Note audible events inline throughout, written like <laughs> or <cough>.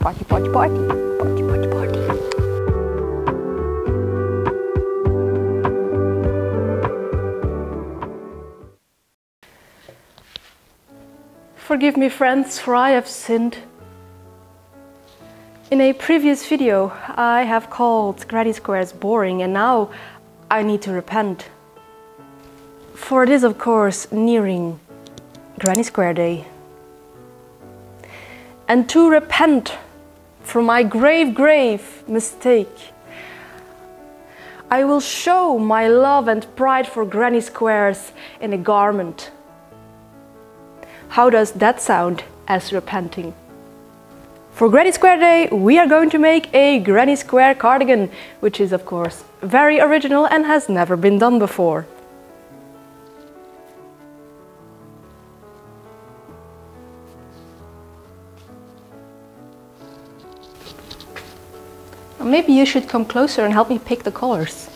Party, party, party. Party, party, party. Forgive me friends, for I have sinned. In a previous video, I have called granny squares boring and now I need to repent. For it is of course nearing Granny Square Day. And to repent from my grave, grave mistake, I will show my love and pride for granny squares in a garment. How does that sound as repenting? For Granny Square Day, we are going to make a Granny Square cardigan, which is of course very original and has never been done before. Maybe you should come closer and help me pick the colors.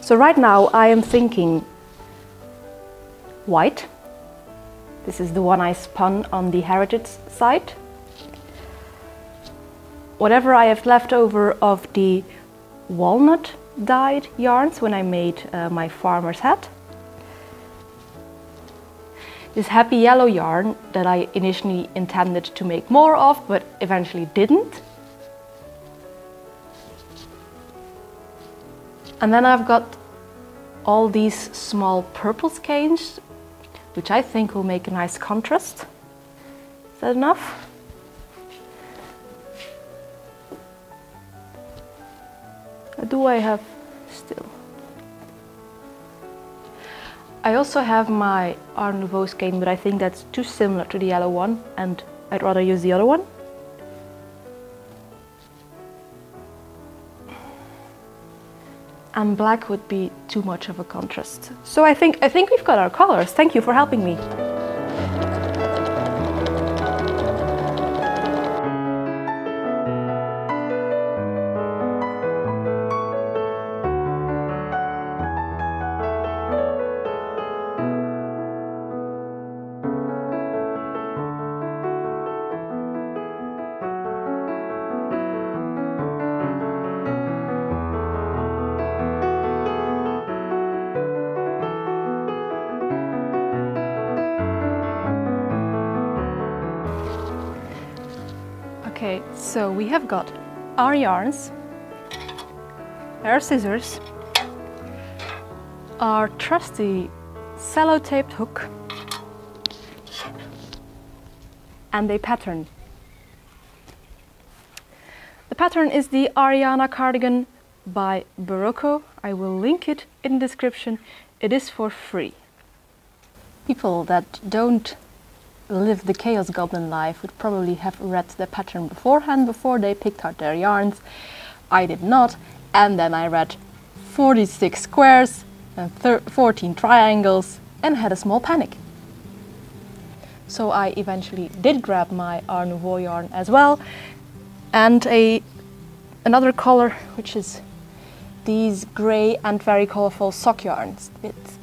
So right now I am thinking white. This is the one I spun on the heritage site. Whatever I have left over of the walnut dyed yarns when I made uh, my farmer's hat. This happy yellow yarn that I initially intended to make more of, but eventually didn't. And then I've got all these small purple skeins, which I think will make a nice contrast. Is that enough? Do I have still? I also have my Art Nouveau skein, but I think that's too similar to the yellow one and I'd rather use the other one. And black would be too much of a contrast. So I think, I think we've got our colors. Thank you for helping me. So we have got our yarns, our scissors, our trusty cello-taped hook, and a pattern. The pattern is the Ariana cardigan by Berroco. I will link it in the description. It is for free. People that don't live the Chaos Goblin life would probably have read the pattern beforehand before they picked out their yarns. I did not, and then I read 46 squares and 14 triangles and had a small panic. So I eventually did grab my Art Nouveau yarn as well and a another color which is these grey and very colorful sock yarns. It's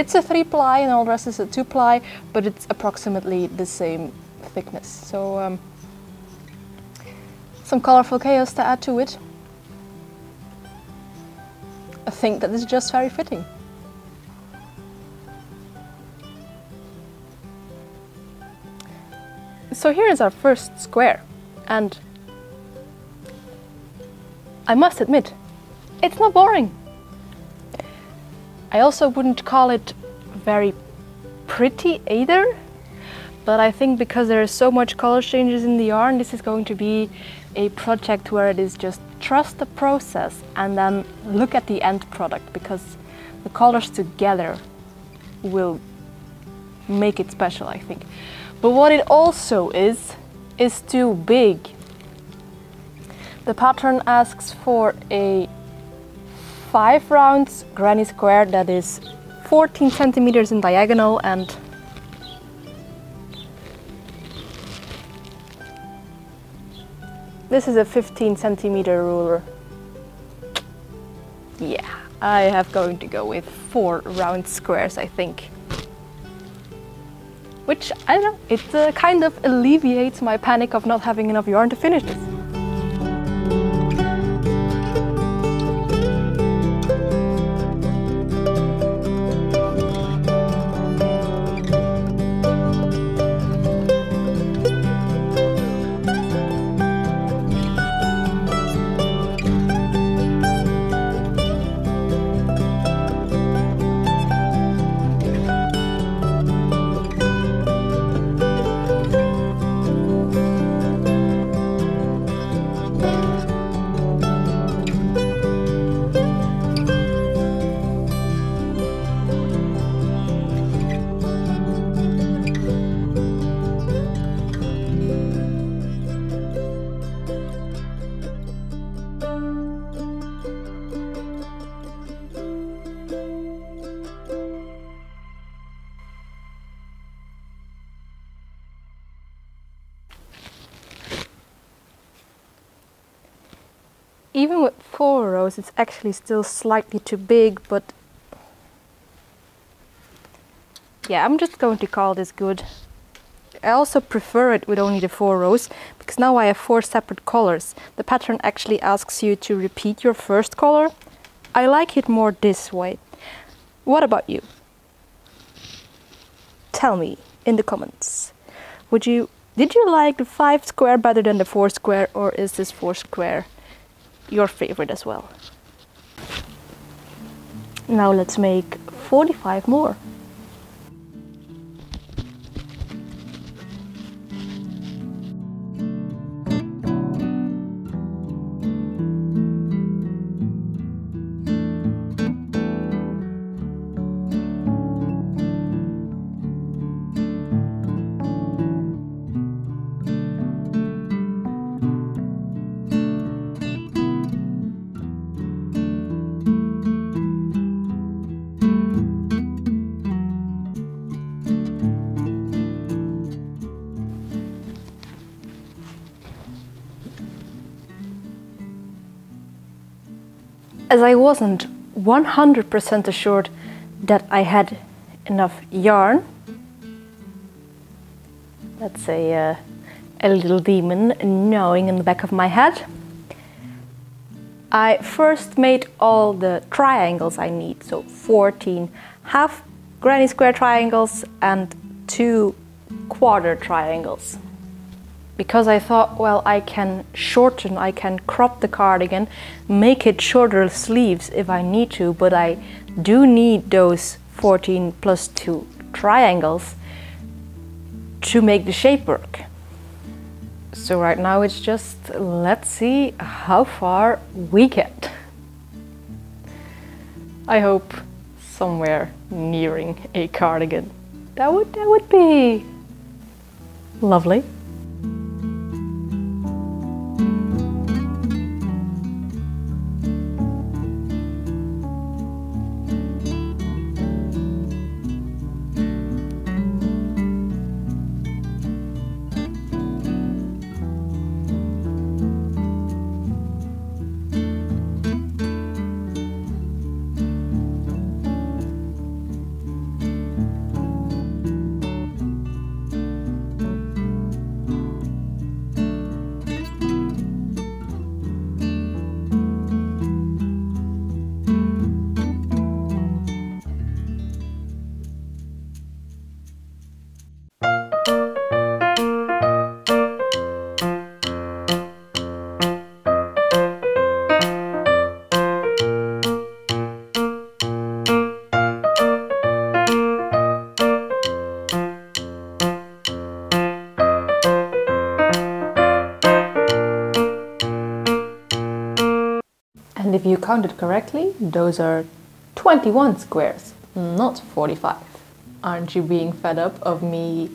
it's a three ply and all the rest is a two ply, but it's approximately the same thickness. So um, some colorful chaos to add to it. I think that is just very fitting. So here is our first square and I must admit, it's not boring. I also wouldn't call it very pretty either, but I think because there is so much color changes in the yarn, this is going to be a project where it is just trust the process and then look at the end product because the colors together will make it special, I think. But what it also is, is too big. The pattern asks for a five rounds granny square that is 14 centimeters in diagonal and this is a 15 centimeter ruler. Yeah, I have going to go with four round squares, I think. which I don't know, it uh, kind of alleviates my panic of not having enough yarn to finish this. Even with four rows it's actually still slightly too big but yeah I'm just going to call this good. I also prefer it with only the four rows because now I have four separate colors. The pattern actually asks you to repeat your first color. I like it more this way. What about you? Tell me in the comments. Would you did you like the five square better than the four square or is this four square your favorite as well. Now let's make 45 more. As I wasn't 100% assured that I had enough yarn, that's a, uh, a little demon gnawing in the back of my head, I first made all the triangles I need, so 14 half granny square triangles and two quarter triangles because I thought, well, I can shorten, I can crop the cardigan, make it shorter sleeves if I need to, but I do need those 14 plus 2 triangles to make the shape work. So right now it's just, let's see how far we get. I hope somewhere nearing a cardigan. That would, that would be lovely. Correctly, those are 21 squares, not 45. Aren't you being fed up of me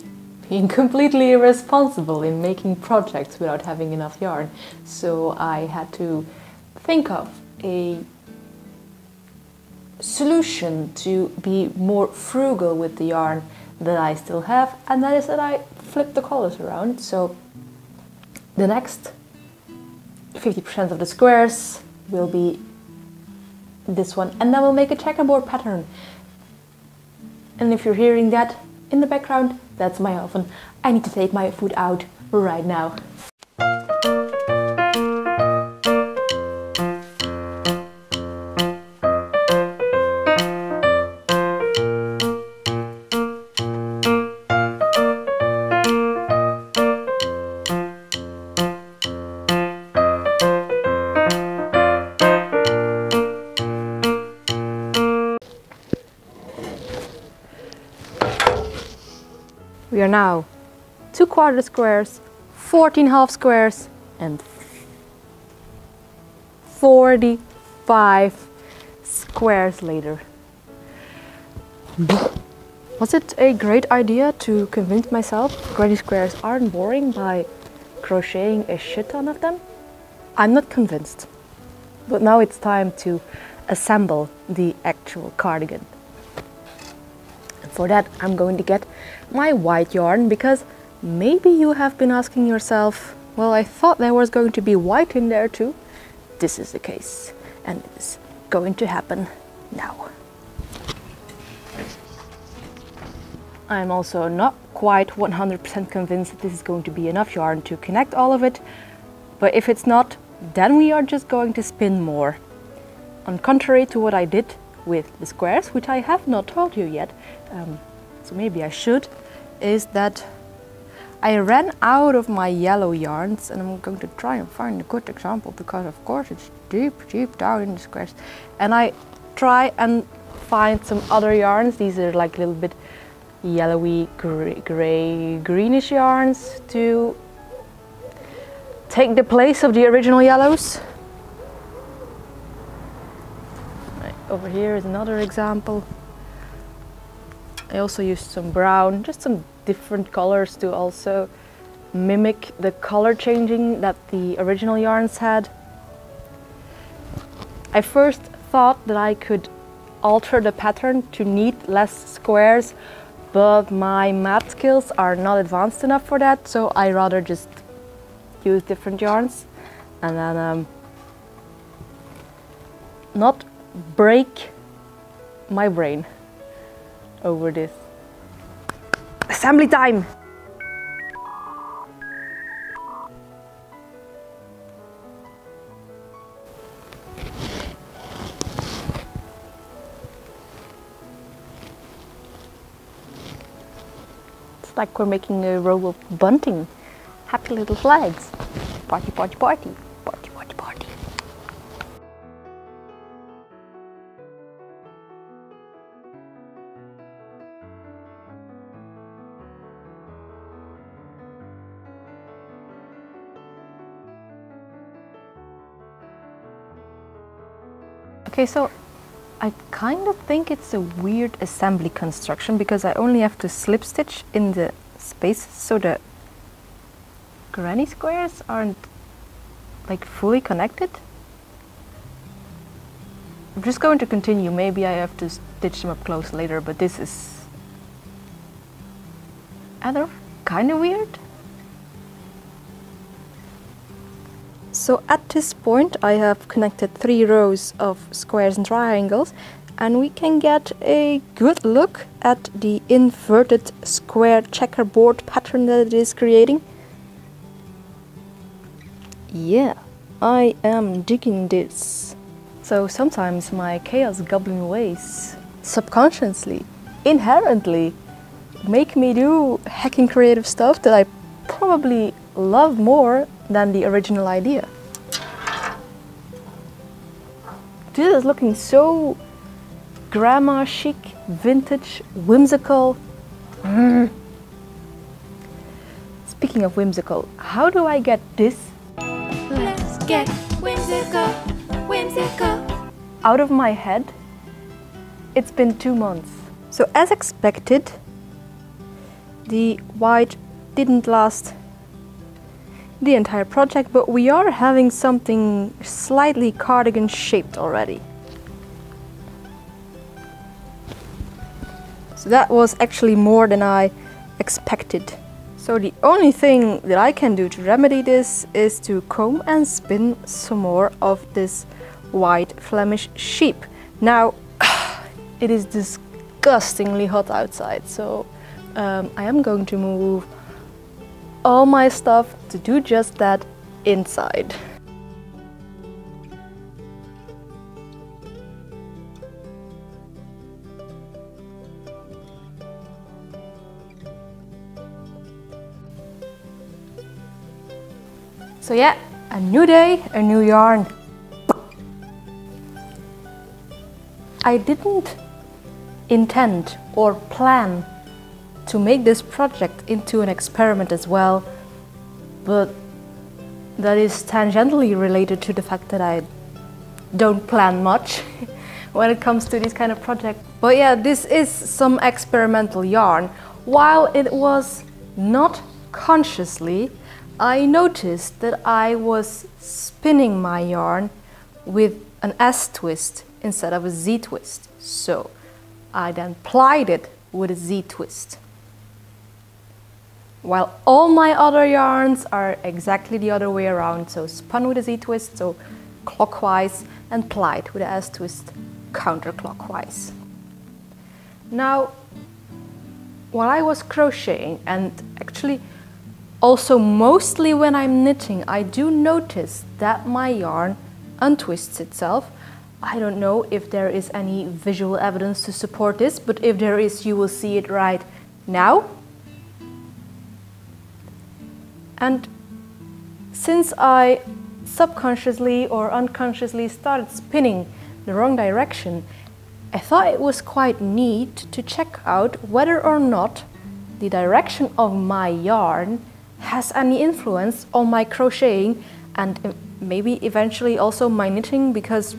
being <laughs> completely irresponsible in making projects without having enough yarn? So I had to think of a solution to be more frugal with the yarn that I still have, and that is that I flip the colors around. So the next 50% of the squares will be this one and then we'll make a checkerboard pattern and if you're hearing that in the background, that's my oven. I need to take my food out right now. We are now two quarter squares, 14 half squares, and 45 squares later. Was it a great idea to convince myself granny squares aren't boring by crocheting a shit ton of them? I'm not convinced. But now it's time to assemble the actual cardigan. For that, I'm going to get my white yarn because maybe you have been asking yourself, well, I thought there was going to be white in there too. This is the case, and it is going to happen now. I'm also not quite 100% convinced that this is going to be enough yarn to connect all of it, but if it's not, then we are just going to spin more. On contrary to what I did with the squares, which I have not told you yet, um, so maybe I should, is that I ran out of my yellow yarns and I'm going to try and find a good example because of course it's deep, deep down in the squares. And I try and find some other yarns. These are like a little bit yellowy, gray, gray greenish yarns to take the place of the original yellows. Right, over here is another example. I also used some brown, just some different colors to also mimic the color changing that the original yarns had. I first thought that I could alter the pattern to need less squares, but my math skills are not advanced enough for that, so I rather just use different yarns and then um, not break my brain over this. Assembly time! It's like we're making a row of bunting. Happy little flags. Party, party, party. Okay, so I kind of think it's a weird assembly construction because I only have to slip stitch in the space so the granny squares aren't like fully connected. I'm just going to continue. Maybe I have to stitch them up close later, but this is know, kind of weird. So at this point I have connected three rows of squares and triangles and we can get a good look at the inverted square checkerboard pattern that it is creating. Yeah, I am digging this. So sometimes my chaos goblin ways subconsciously, inherently make me do hacking creative stuff that I probably love more than the original idea. This is looking so grandma chic, vintage, whimsical. Mm. <laughs> Speaking of whimsical, how do I get this Let's get whimsical, whimsical. out of my head? It's been two months. So as expected, the white didn't last the entire project, but we are having something slightly cardigan shaped already. So that was actually more than I expected. So the only thing that I can do to remedy this is to comb and spin some more of this white Flemish sheep. Now, <sighs> it is disgustingly hot outside, so um, I am going to move all my stuff to do just that inside. So yeah, a new day, a new yarn. I didn't intend or plan to make this project into an experiment as well, but that is tangentially related to the fact that I don't plan much <laughs> when it comes to this kind of project. But yeah, this is some experimental yarn. While it was not consciously, I noticed that I was spinning my yarn with an S twist instead of a Z twist. So I then plied it with a Z twist. While all my other yarns are exactly the other way around, so spun with a Z twist, so clockwise, and plied with a S twist counterclockwise. Now, while I was crocheting and actually also mostly when I'm knitting, I do notice that my yarn untwists itself. I don't know if there is any visual evidence to support this, but if there is, you will see it right now. And since I subconsciously or unconsciously started spinning the wrong direction, I thought it was quite neat to check out whether or not the direction of my yarn has any influence on my crocheting and uh, maybe eventually also my knitting because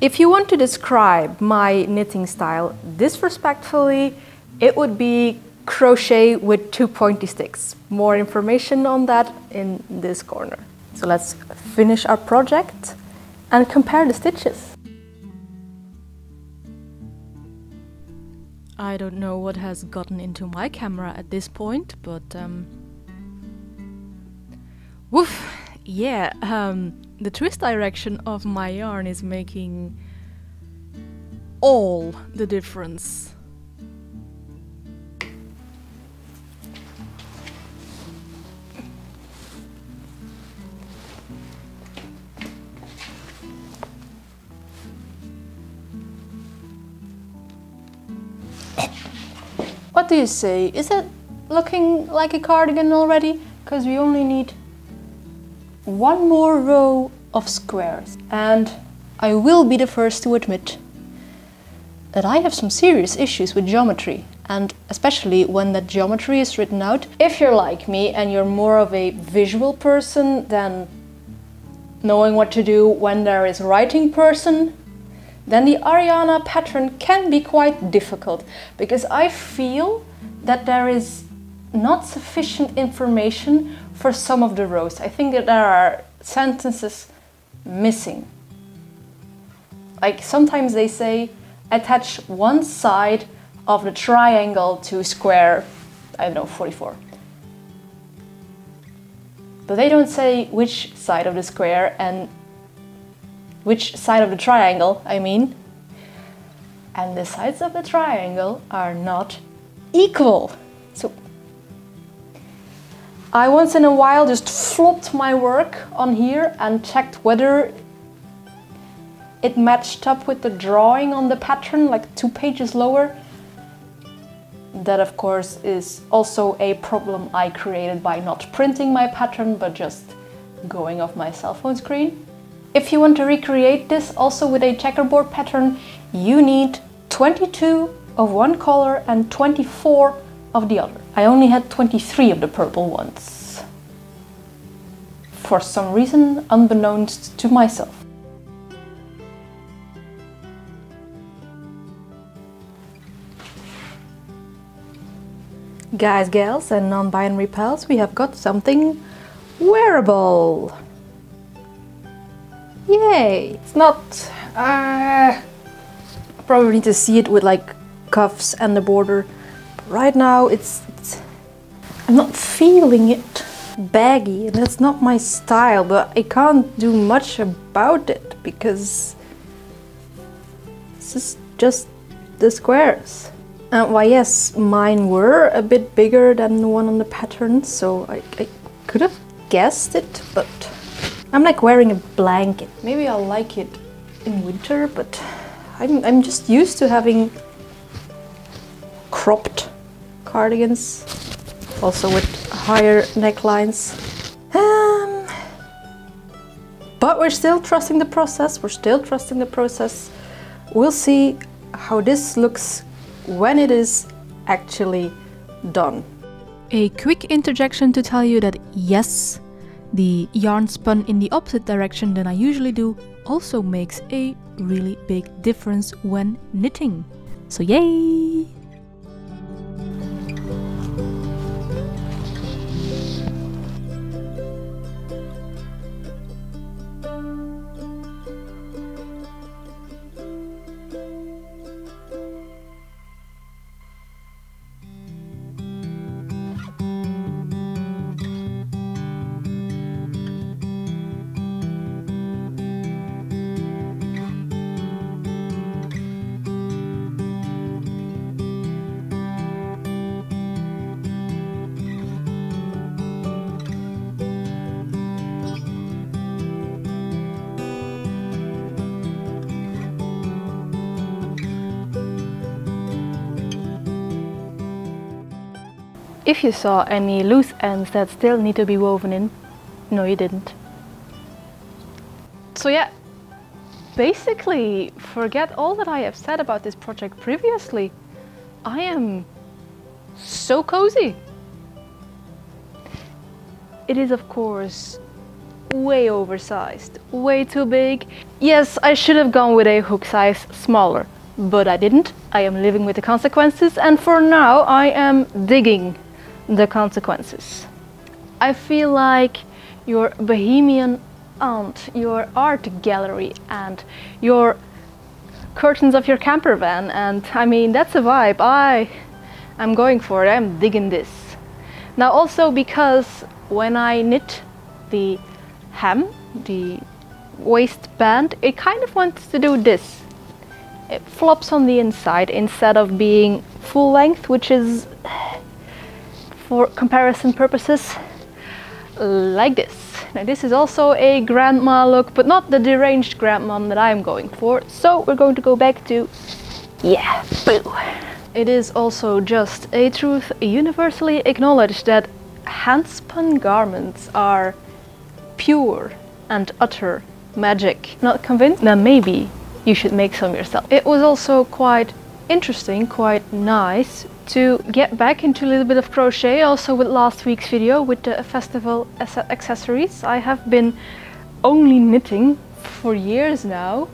if you want to describe my knitting style disrespectfully, it would be crochet with two pointy sticks. More information on that in this corner. So let's finish our project and compare the stitches. I don't know what has gotten into my camera at this point, but um, woof, yeah, um, the twist direction of my yarn is making all the difference. You say? Is it looking like a cardigan already? Because we only need one more row of squares. And I will be the first to admit that I have some serious issues with geometry. And especially when that geometry is written out. If you're like me and you're more of a visual person than knowing what to do when there is writing person, then the Ariana pattern can be quite difficult because I feel that there is not sufficient information for some of the rows. I think that there are sentences missing. Like sometimes they say attach one side of the triangle to square, I don't know, 44. But they don't say which side of the square and which side of the triangle, I mean. And the sides of the triangle are not equal. So I once in a while just flopped my work on here and checked whether it matched up with the drawing on the pattern, like two pages lower. That of course is also a problem I created by not printing my pattern but just going off my cell phone screen. If you want to recreate this also with a checkerboard pattern, you need 22 of one color and 24 of the other. I only had 23 of the purple ones. For some reason unbeknownst to myself. Guys, gals and non-binary pals, we have got something wearable. Yay! It's not... Uh, probably need to see it with like cuffs and the border. Right now it's, it's... I'm not feeling it baggy and that's not my style, but I can't do much about it because this is just the squares. Uh, why yes, mine were a bit bigger than the one on the pattern, so I, I could have guessed it, but I'm like wearing a blanket. Maybe I'll like it in winter, but I'm, I'm just used to having cropped cardigans, also with higher necklines. Um, but we're still trusting the process, we're still trusting the process. We'll see how this looks when it is actually done. A quick interjection to tell you that yes, the yarn spun in the opposite direction than I usually do also makes a really big difference when knitting. So yay! If you saw any loose ends that still need to be woven in, no you didn't. So yeah, basically forget all that I have said about this project previously. I am so cozy. It is of course way oversized, way too big. Yes, I should have gone with a hook size smaller, but I didn't. I am living with the consequences and for now I am digging the consequences. I feel like your bohemian aunt, your art gallery and your curtains of your camper van and I mean that's a vibe I, I am going for it, I'm digging this. Now also because when I knit the hem, the waistband, it kind of wants to do this. It flops on the inside instead of being full length, which is for comparison purposes like this. Now this is also a grandma look, but not the deranged grandma that I'm going for. So we're going to go back to, yeah, boo. It is also just a truth universally acknowledged that handspun garments are pure and utter magic. Not convinced? Then maybe you should make some yourself. It was also quite interesting, quite nice to get back into a little bit of crochet also with last week's video with the festival accessories. I have been only knitting for years now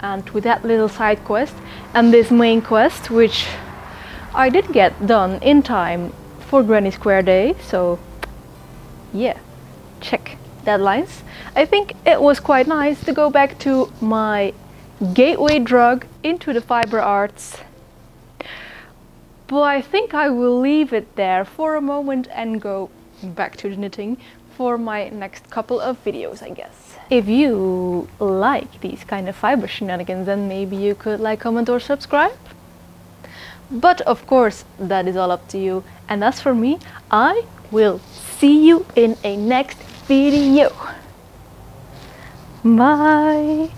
and with that little side quest and this main quest which I did get done in time for Granny Square Day so yeah check deadlines. I think it was quite nice to go back to my gateway drug into the fiber arts but I think I will leave it there for a moment and go back to the knitting for my next couple of videos, I guess. If you like these kind of fiber shenanigans, then maybe you could like, comment or subscribe. But of course, that is all up to you. And as for me, I will see you in a next video. Bye!